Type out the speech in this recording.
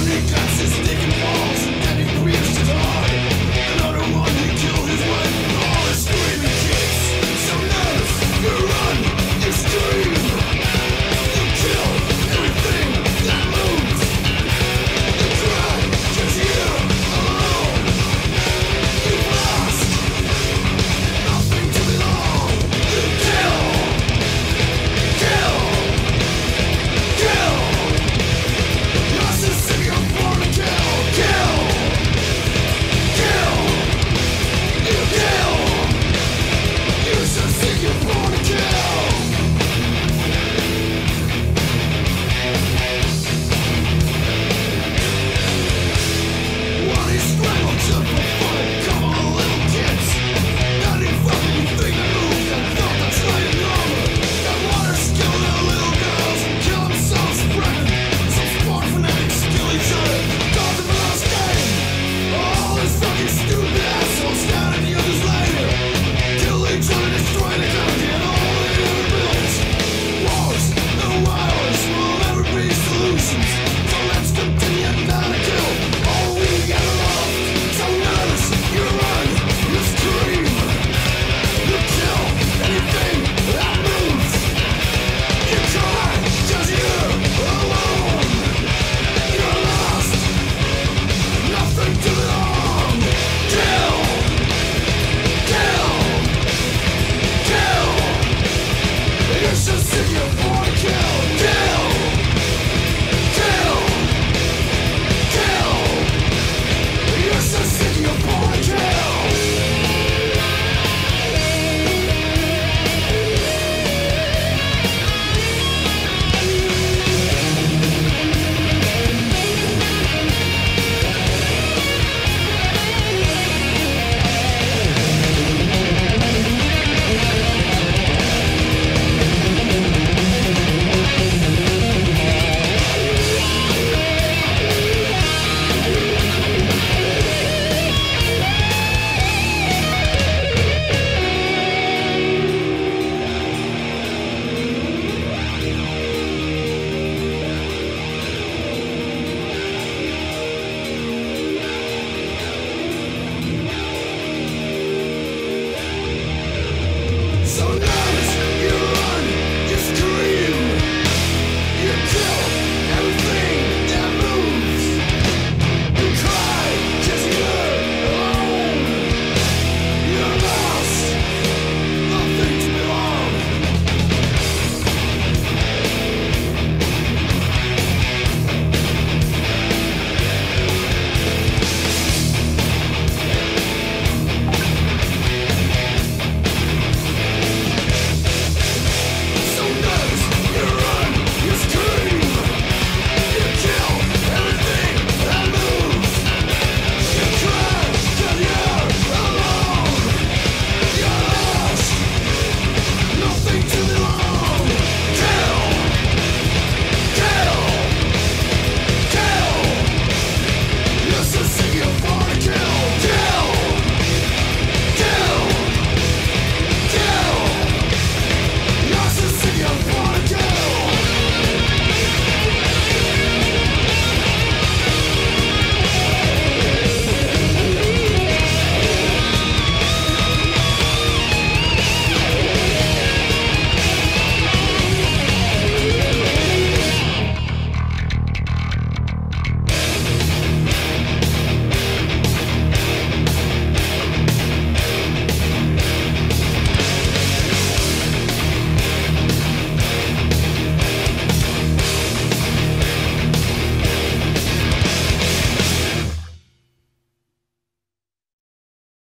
Monica.